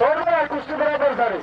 తోడుగా కృష్ణ బరాబర్ సారీ